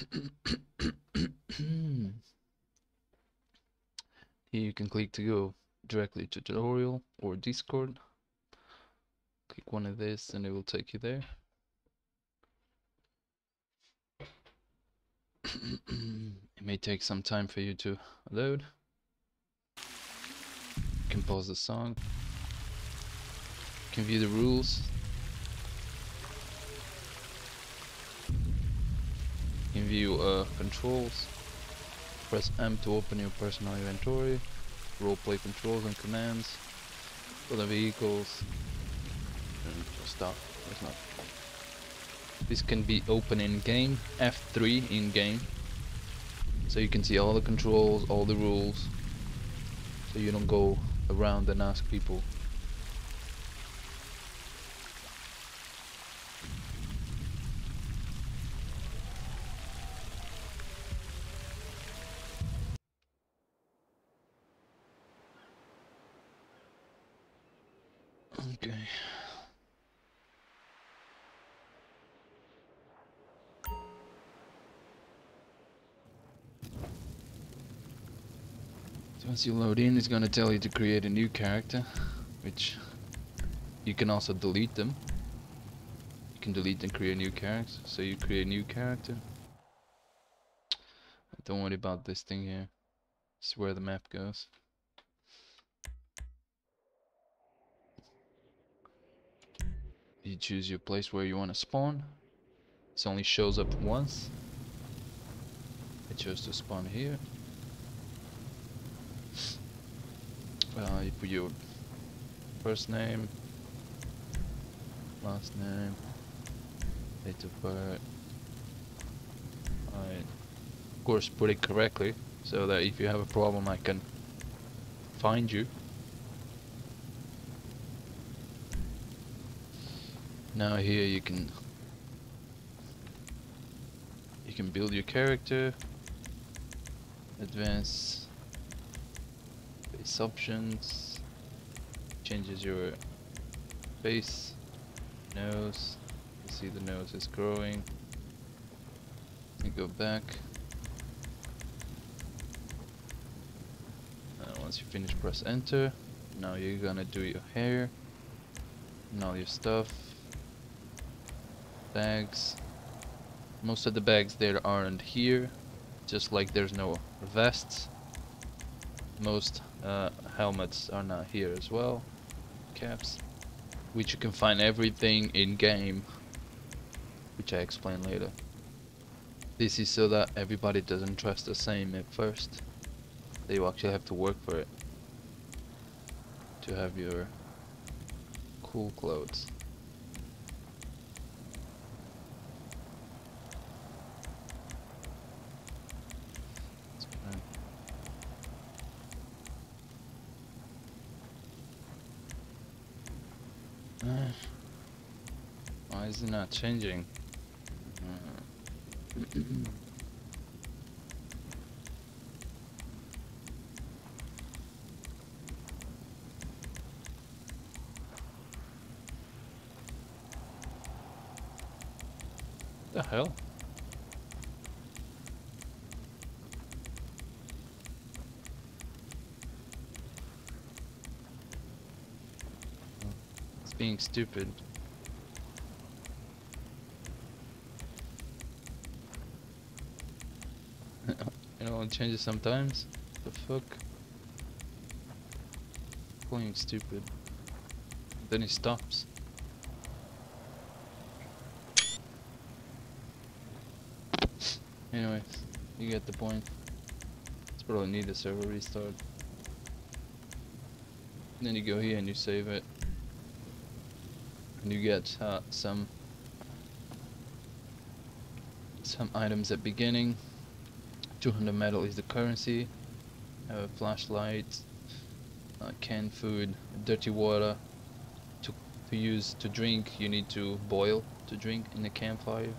Here you can click to go directly to tutorial or Discord. Click one of this and it will take you there. it may take some time for you to load. You can pause the song. You can view the rules. View uh, controls. Press M to open your personal inventory. Roleplay controls and commands. For the vehicles. And stop. It's not. This can be open in game. F3 in game. So you can see all the controls, all the rules. So you don't go around and ask people Okay. So once you load in, it's gonna tell you to create a new character, which you can also delete them. You can delete and create new characters. So you create a new character. Don't worry about this thing here. This is where the map goes. You choose your place where you want to spawn. This only shows up once. I chose to spawn here. Uh, you put your first name last name date of birth. I of course put it correctly so that if you have a problem I can find you Now here you can you can build your character, advance face options, changes your face, nose, you see the nose is growing, you go back, uh, once you finish press enter, now you're gonna do your hair, and all your stuff, bags. Most of the bags there aren't here, just like there's no vests. Most uh, helmets are not here as well, caps, which you can find everything in game, which I explain later. This is so that everybody doesn't trust the same at first. They actually have to work for it to have your cool clothes. Why is not changing? the hell? It's being stupid. you know, it changes sometimes. The fuck? Playing stupid. Then he stops. Anyways, you get the point. It's probably need a server restart. then you go here and you save it. And you get uh, some some items at beginning. 200 metal is the currency. Have a flashlight, uh, canned food, dirty water. To to use to drink, you need to boil to drink in the campfire.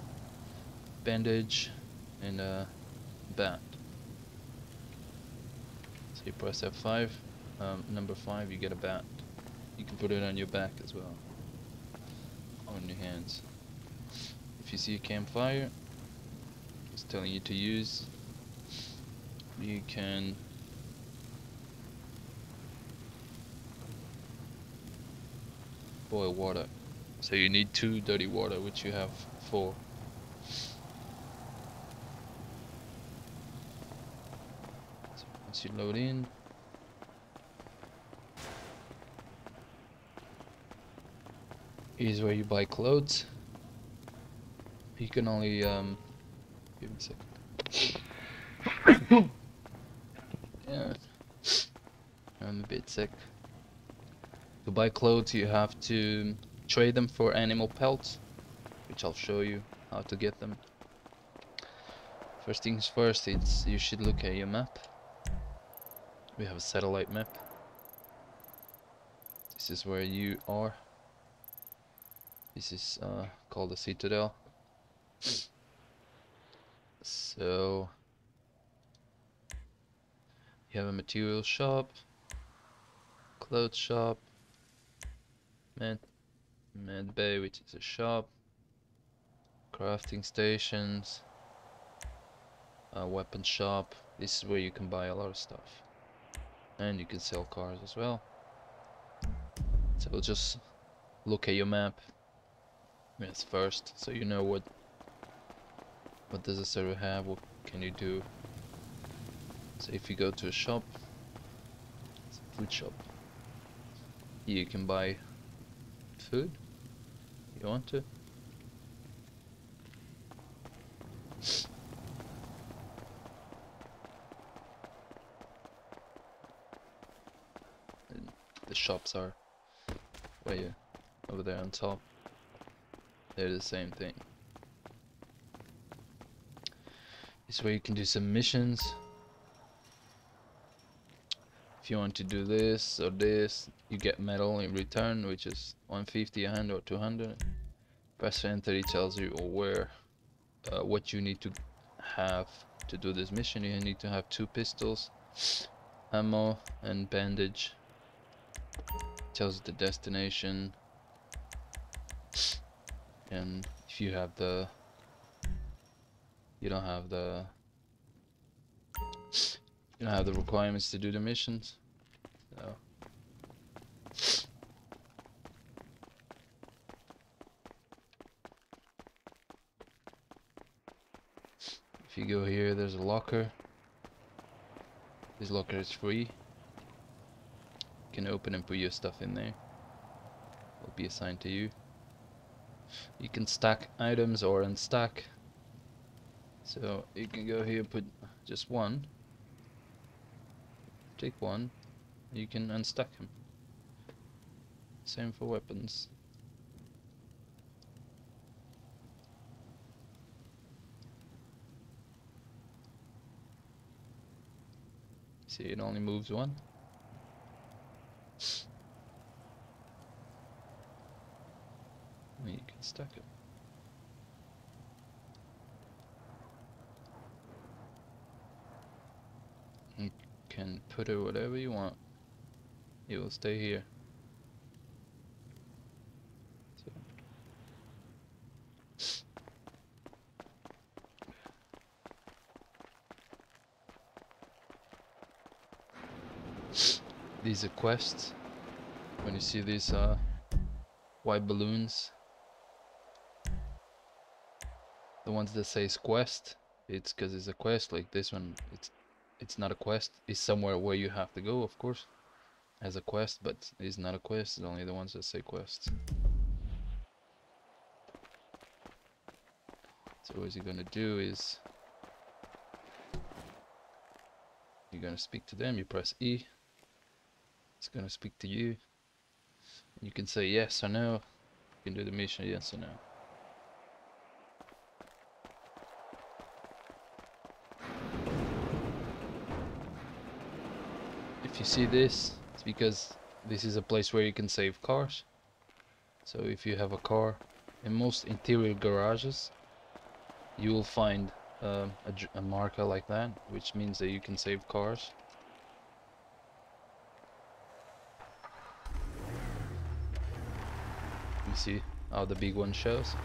Bandage and a bat. So you press F5, um, number 5, you get a bat. You can put it on your back as well, on your hands. If you see a campfire, it's telling you to use. You can boil water. So you need two dirty water, which you have four. So once you load in, is where you buy clothes. You can only um, give me a second. yeah, I'm a bit sick. To buy clothes, you have to trade them for animal pelts, which I'll show you how to get them. First things first, it's you should look at your map. We have a satellite map. This is where you are. This is uh, called the Citadel. So you have a material shop, clothes shop, med, med bay which is a shop, crafting stations, a weapon shop. This is where you can buy a lot of stuff. And you can sell cars as well. So just look at your map Yes, first, so you know what what does the server have, what can you do. So if you go to a shop, it's a food shop, you can buy food, you want to. The shops are way over there on top. They're the same thing. This way you can do some missions. If you want to do this or this, you get metal in return, which is 150, 100 or 200. Press enter, it tells you where, uh, what you need to have to do this mission. You need to have two pistols, ammo and bandage. Tells the destination, and if you have the you don't have the you don't have the requirements to do the missions. So. If you go here there's a locker. This locker is free. You can open and put your stuff in there. It will be assigned to you. You can stack items or unstack. So you can go here put just one take one you can unstack them same for weapons. See it only moves one. You can stack it. You can put it whatever you want. It will stay here. These are quests. When you see these uh, white balloons the ones that says quest it's because it's a quest like this one it's it's not a quest. It's somewhere where you have to go of course as a quest but it's not a quest. It's only the ones that say quests. So what you're gonna do is you're gonna speak to them you press E it's gonna speak to you. You can say yes or no. You can do the mission yes or no if you see this, it's because this is a place where you can save cars. So if you have a car, in most interior garages, you will find um, a, a marker like that, which means that you can save cars. You see how the big one shows?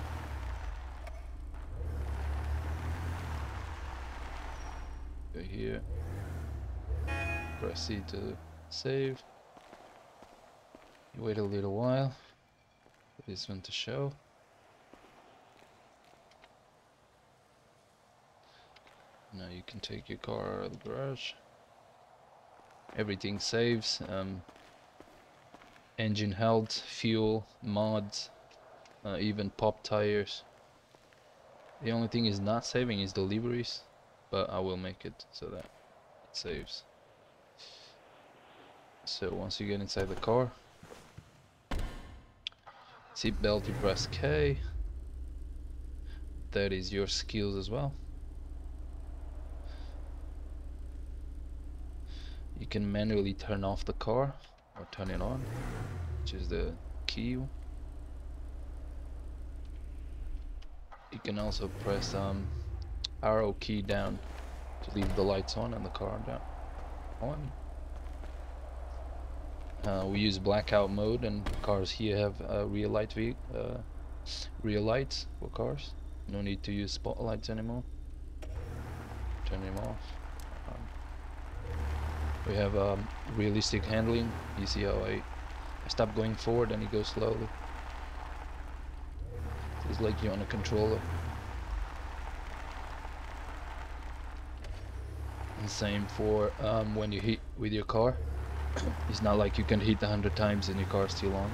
See to save. Wait a little while for this one to show. Now you can take your car out of the garage. Everything saves. Um, engine held, fuel, mods, uh, even pop tires. The only thing is not saving is deliveries, but I will make it so that it saves. So once you get inside the car, seat belt you press K. That is your skills as well. You can manually turn off the car or turn it on, which is the key. You can also press um, arrow key down to leave the lights on and the car down on. Uh, we use blackout mode and cars here have uh, light uh, lights for cars. No need to use spotlights anymore. Turn them off. We have um, realistic handling. You see how I, I stop going forward and it goes slowly. It's like you're on a controller. And same for um, when you hit with your car. It's not like you can hit a hundred times and your car's still on.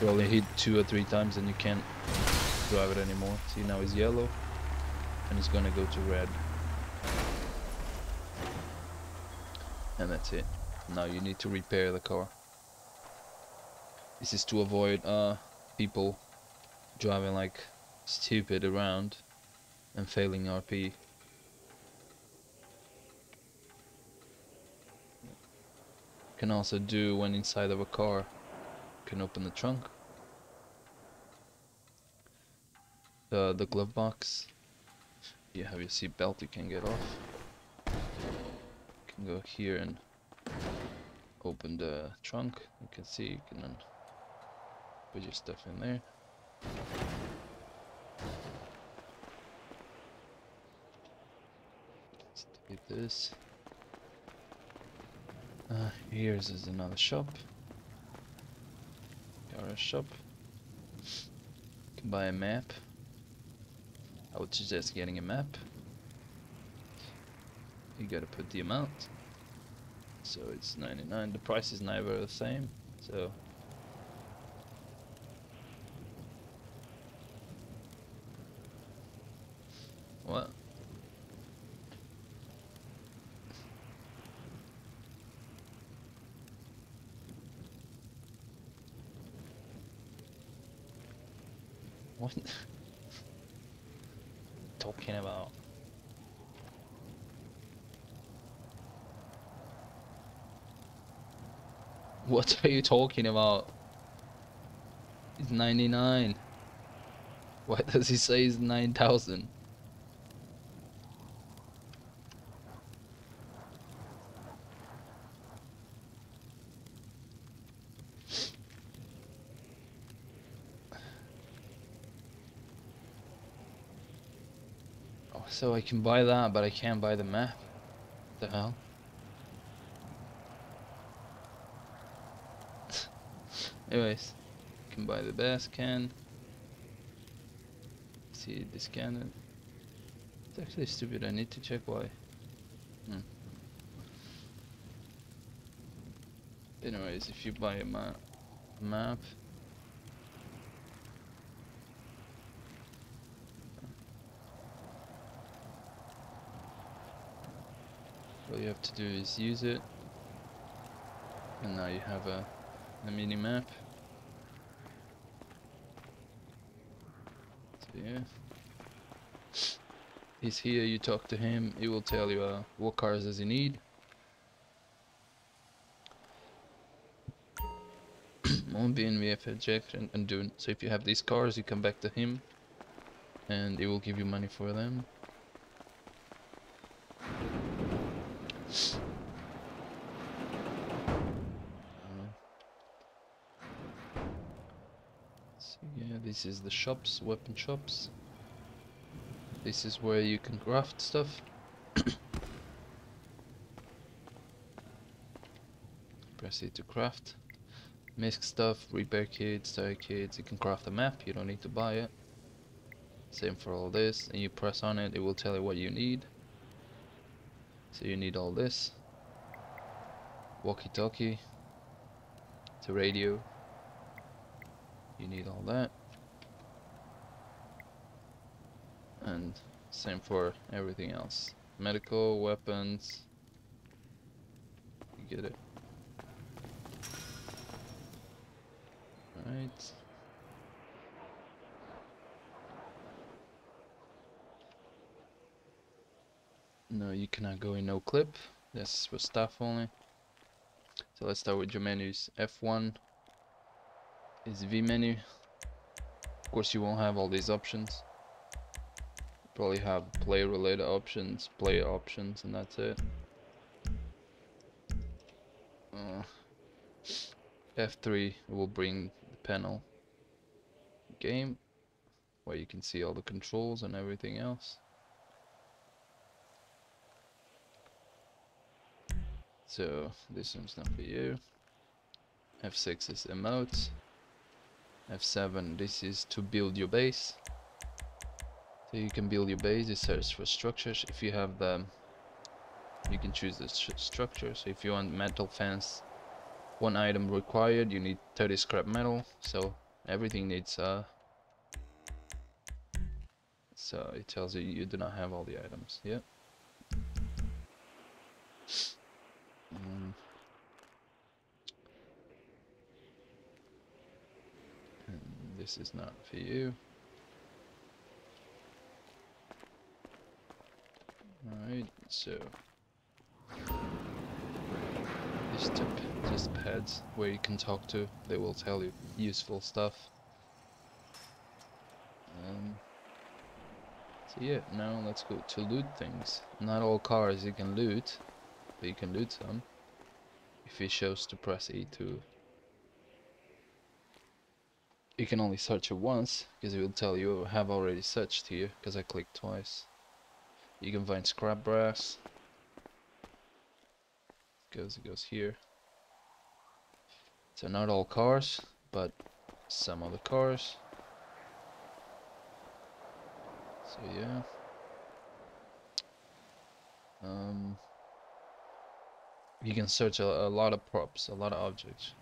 You only hit two or three times and you can't drive it anymore. See now it's yellow and it's gonna go to red. and that's it now you need to repair the car this is to avoid uh, people driving like stupid around and failing RP can also do when inside of a car can open the trunk the, the glove box you have your seat belt you can get off You can go here and open the trunk. You can see you can put your stuff in there. Let's delete this. Uh, here's is another shop. Garage shop. You can buy a map. I would suggest getting a map you gotta put the amount so it's 99 the price is never the same so what what talking about What are you talking about? It's 99. Why does he say it's 9,000? Oh, so I can buy that, but I can't buy the map. What the hell? Anyways, can buy the bass can. See can. It's actually stupid. I need to check why. Hmm. Anyways, if you buy a map all you have to do is use it and now you have a the mini map. So yeah. He's here, you talk to him, he will tell you uh, what cars does he need. Won't be in VF Jack and, and Dune. So if you have these cars, you come back to him and he will give you money for them. Yeah, this is the shops, weapon shops. This is where you can craft stuff. Press it to craft. Misc stuff, repair kits, tire kits, you can craft a map, you don't need to buy it. Same for all this, and you press on it, it will tell you what you need. So you need all this. Walkie-talkie. It's a radio. You need all that. And same for everything else. Medical, weapons. You get it. Right. No, you cannot go in no clip. This is for staff only. So let's start with your menus. F1 is V menu. Of course you won't have all these options. Probably have play related options, play options, and that's it. Uh, F3 will bring the panel game where you can see all the controls and everything else. So this one's not for you. F6 is emotes. F7 this is to build your base. So you can build your base, it search for structures. If you have the, you can choose the structure. So if you want metal fence, one item required, you need 30 scrap metal. So everything needs uh. So it tells you you do not have all the items. Yeah. Um, this is not for you. So these just pads where you can talk to, they will tell you useful stuff. Um, so yeah, now let's go to loot things. Not all cars you can loot, but you can loot some. If it shows to press E2. you can only search it once because it will tell you have already searched here because I clicked twice. You can find scrap brass. Goes, it goes here. So not all cars, but some of the cars. So yeah. Um, you can search a, a lot of props, a lot of objects.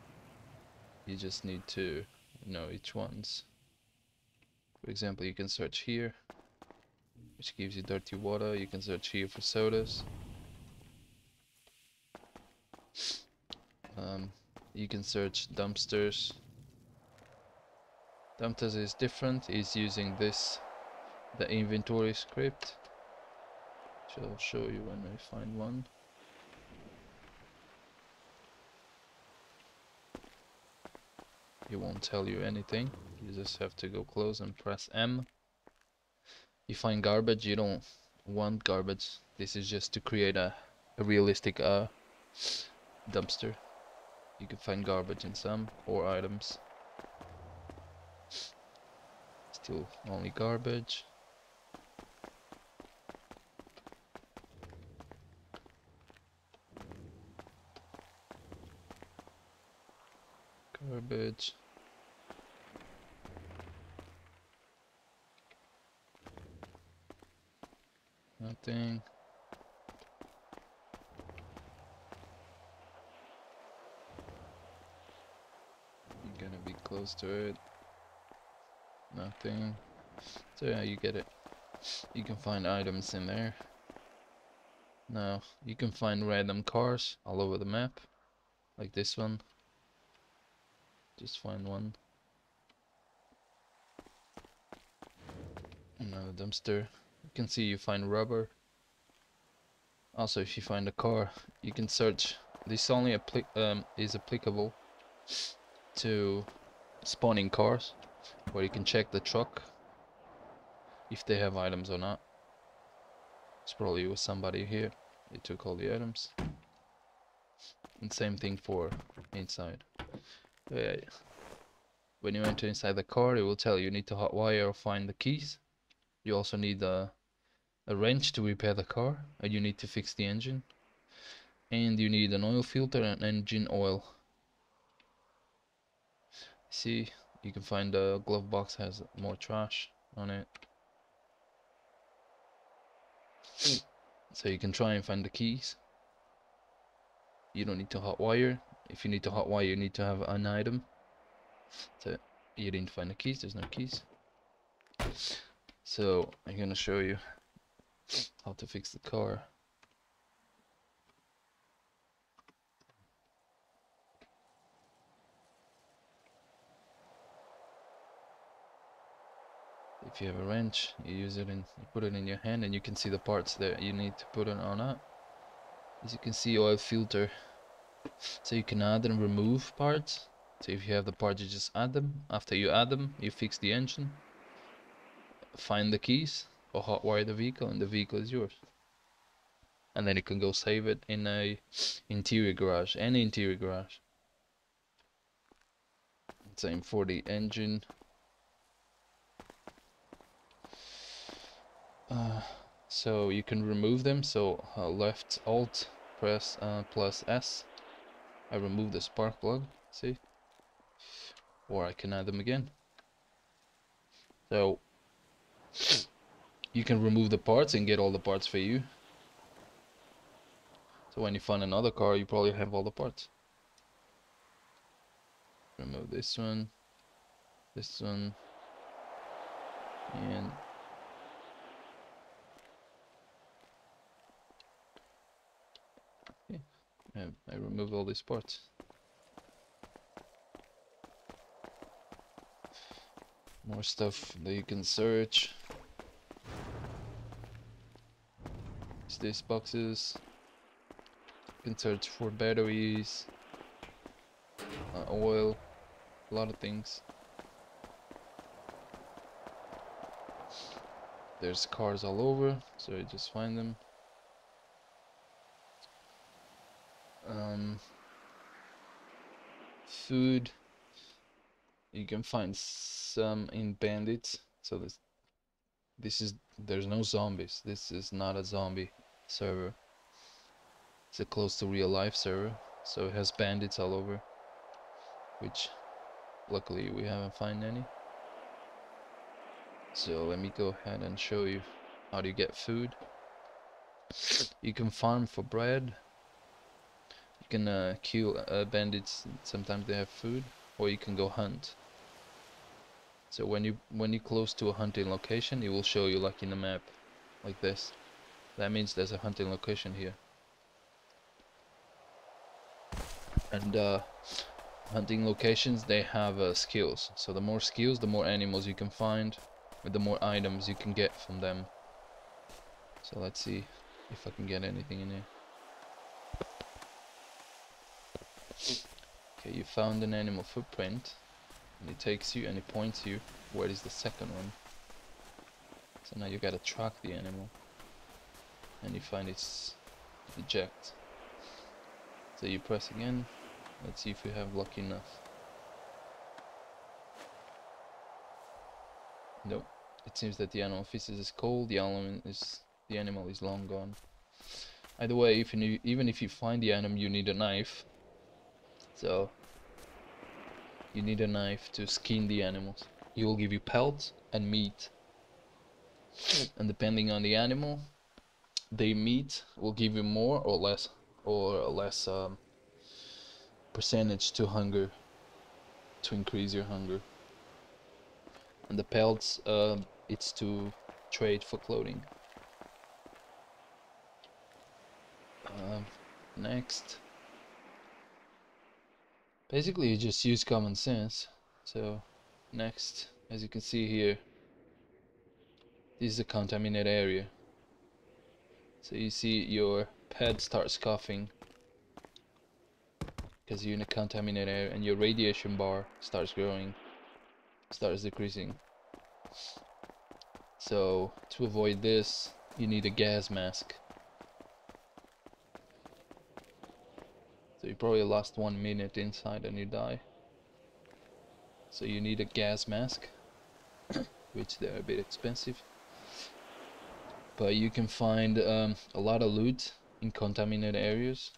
You just need to know each one's. For example, you can search here which gives you dirty water. You can search here for sodas. Um, you can search dumpsters. Dumpsters is different. Is using this, the inventory script, which I'll show you when I find one. It won't tell you anything. You just have to go close and press M you find garbage you don't want garbage. This is just to create a, a realistic uh, dumpster. You can find garbage in some or items. Still only garbage. Garbage Nothing. You're gonna be close to it. Nothing. So yeah, you get it. You can find items in there. Now, you can find random cars all over the map. Like this one. Just find one. Another dumpster. Can see you find rubber. Also, if you find a car, you can search. This only appli um, is applicable to spawning cars, where you can check the truck if they have items or not. It's probably with somebody here. They took all the items. And same thing for inside. Yeah. When you enter inside the car, it will tell you, you need to hotwire or find the keys. You also need a, a wrench to repair the car, and you need to fix the engine. and you need an oil filter and engine oil. See you can find the glove box has more trash on it. Hmm. So you can try and find the keys. You don't need to hotwire. If you need to hotwire you need to have an item. So you didn't find the keys. There's no keys. So I'm gonna show you how to fix the car. If you have a wrench you use it and you put it in your hand and you can see the parts that you need to put it on up. As you can see oil filter. So you can add and remove parts. So if you have the parts you just add them. After you add them you fix the engine. Find the keys or hotwire the vehicle and the vehicle is yours. And then you can go save it in a interior garage any interior garage. Same for the engine. Uh, so you can remove them. So uh, left alt press uh, plus S. I remove the spark plug see? Or I can add them again. So you can remove the parts and get all the parts for you so when you find another car you probably have all the parts remove this one this one and I, I removed all these parts. More stuff that you can search. These boxes. You can search for batteries, uh, oil, a lot of things. There's cars all over, so you just find them. um, food you can find some in bandits so this this is there's no zombies this is not a zombie server it's a close to real life server so it has bandits all over which luckily we haven't found any so let me go ahead and show you how you get food you can farm for bread you can uh, kill uh, bandits. Sometimes they have food, or you can go hunt. So when you when you close to a hunting location, it will show you like in the map, like this. That means there's a hunting location here. And uh, hunting locations, they have uh, skills. So the more skills, the more animals you can find, with the more items you can get from them. So let's see if I can get anything in here. Okay, you found an animal footprint. And it takes you and it points you where is the second one. So now you gotta track the animal. And you find it's eject. So you press again. Let's see if you have luck enough. Nope. It seems that the animal feces is cold, the animal is the animal is long gone. Either way, if you, even if you find the animal, you need a knife so you need a knife to skin the animals. He will give you pelts and meat. And depending on the animal, the meet will give you more or less or less um, percentage to hunger to increase your hunger. And the pelts, uh, it's to trade for clothing. Um, next. Basically, you just use common sense. So, next, as you can see here, this is a contaminated area. So you see your ped starts coughing because you're in a contaminated area and your radiation bar starts growing, starts decreasing. So to avoid this, you need a gas mask. So you probably lost one minute inside and you die. So you need a gas mask, which they're a bit expensive. But you can find um, a lot of loot in contaminated areas.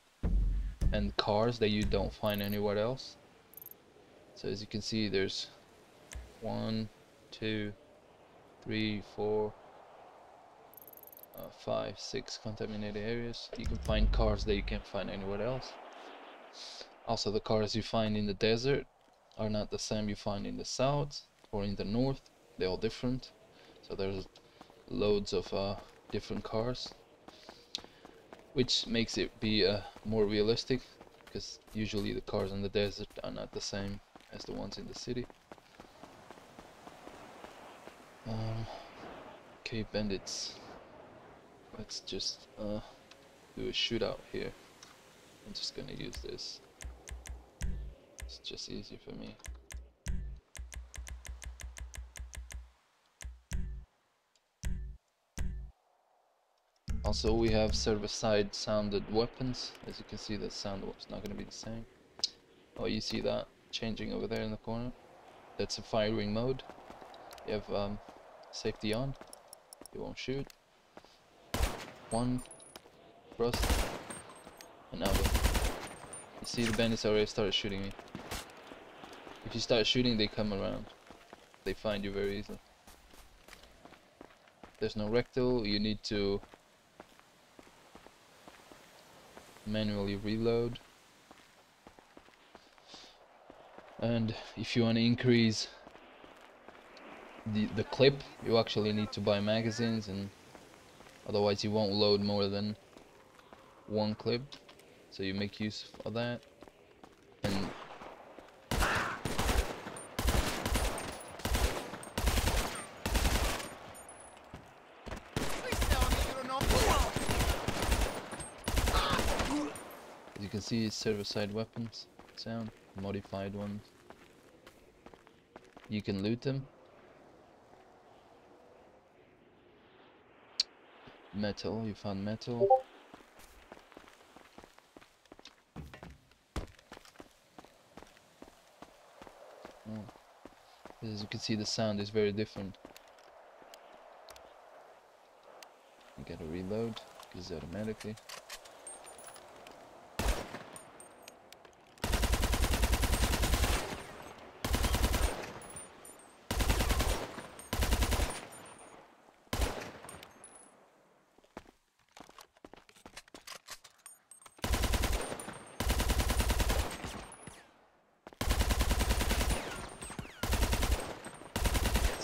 and cars that you don't find anywhere else. So as you can see, there's one, two, three, four, uh, five, six contaminated areas. You can find cars that you can't find anywhere else. Also, the cars you find in the desert are not the same you find in the south or in the north. They're all different. So there's loads of uh, different cars, which makes it be uh, more realistic because usually the cars in the desert are not the same as the ones in the city. Um, okay, bandits. Let's just uh, do a shootout here. I'm just gonna use this. It's just easier for me. Also we have server side sounded weapons. As you can see the sound was not gonna be the same. Oh you see that changing over there in the corner? That's a firing mode. You have um, safety on. You won't shoot. One rust. Another. You see the bandits already started shooting me. If you start shooting they come around. They find you very easily. There's no reticle, you need to manually reload. And if you want to increase the, the clip you actually need to buy magazines and otherwise you won't load more than one clip. So you make use of that and As you can see, server-side weapons sound, modified ones. You can loot them. Metal, you found metal. Oh. As you can see, the sound is very different. You gotta reload, because automatically.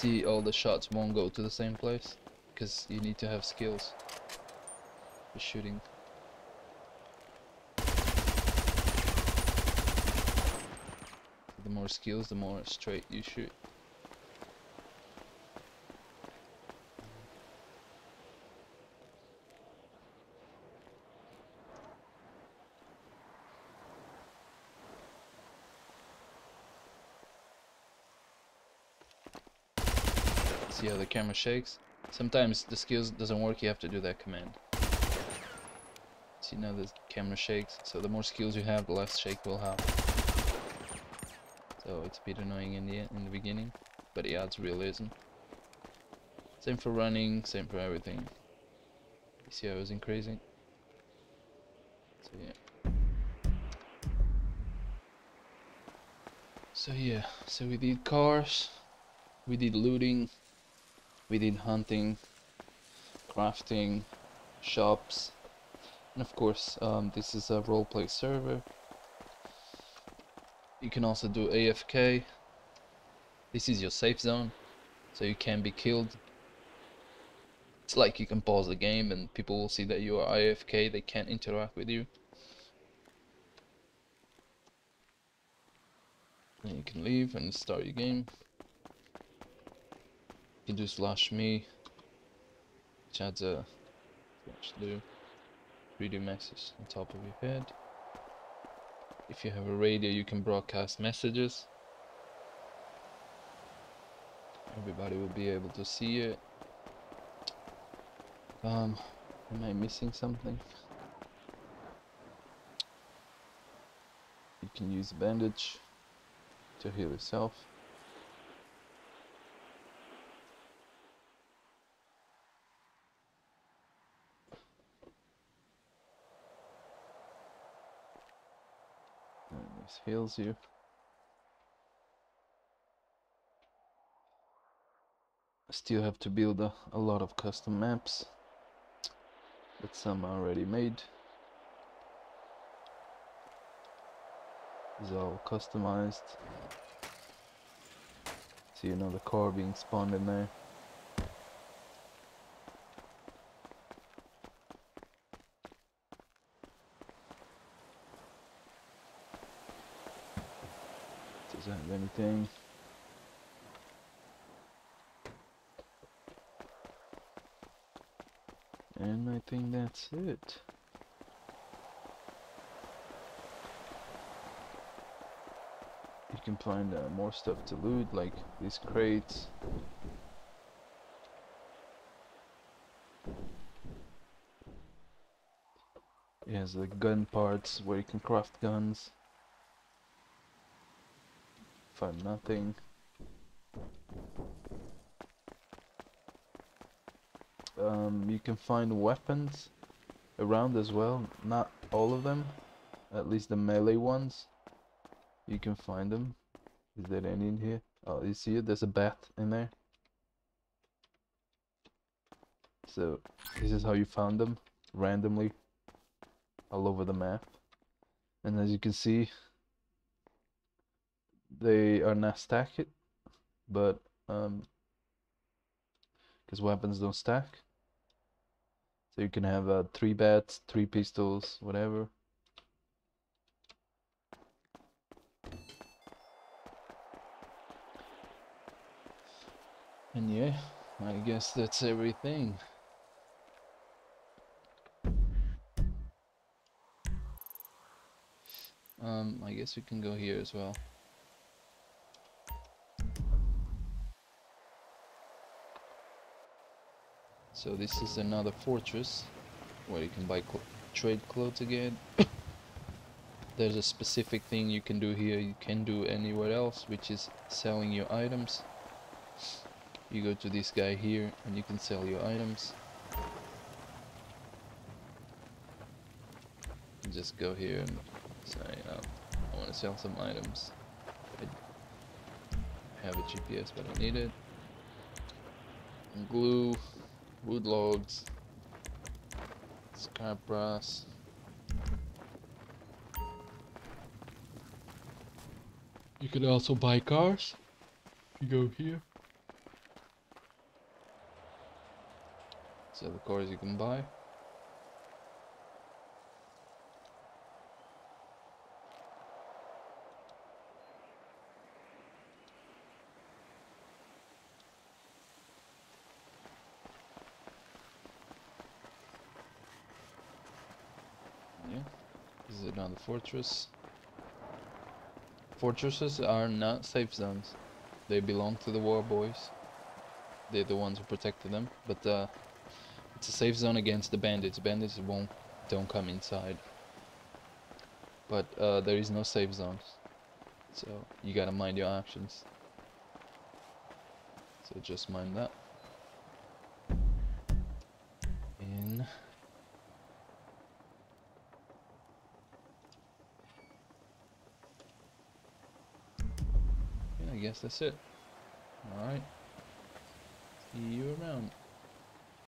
See all the shots won't go to the same place because you need to have skills for shooting. The more skills, the more straight you shoot. See how the camera shakes. Sometimes the skills doesn't work, you have to do that command. See now the camera shakes, so the more skills you have, the less shake will have. So it's a bit annoying in the in the beginning, but it adds realism. Same for running, same for everything. You see how it's increasing? So yeah. So yeah, so we did cars, we did looting, we did hunting, crafting, shops, and of course um, this is a roleplay server. You can also do AFK. This is your safe zone, so you can be killed. It's like you can pause the game and people will see that you are AFK, they can't interact with you. And you can leave and start your game. Can do slash me, which adds a slash do 3D message on top of your head. If you have a radio, you can broadcast messages. Everybody will be able to see it. Um, am I missing something? You can use a bandage to heal yourself. Nice you. Still have to build a, a lot of custom maps, but some are already made. Is all customized. See another car being spawned in there. Does that have anything? And I think that's it. You can find uh, more stuff to loot, like these crates. It has the gun parts where you can craft guns. Find nothing. Um, you can find weapons around as well. Not all of them, at least the melee ones. You can find them. Is there any in here? Oh, you see it? There's a bat in there. So, this is how you found them, randomly, all over the map. And as you can see, they are not stacked, but um, because weapons don't stack. So you can have uh, three bats, three pistols, whatever. And yeah, I guess that's everything. Um, I guess we can go here as well. So this is another fortress where you can buy cl trade clothes again. There's a specific thing you can do here you can do anywhere else, which is selling your items. You go to this guy here and you can sell your items. Just go here and say, um, I want to sell some items. I have a GPS but I need it. Glue, wood logs, scrap brass. You can also buy cars. If you go here. So the cars you can buy. Yeah, this is another fortress. Fortresses are not safe zones. They belong to the war boys. They're the ones who protected them. But uh, it's a safe zone against the bandits. Bandits won't don't come inside. But uh, there is no safe zones. So you gotta mind your actions. So just mind that. That's it. Alright. See you around.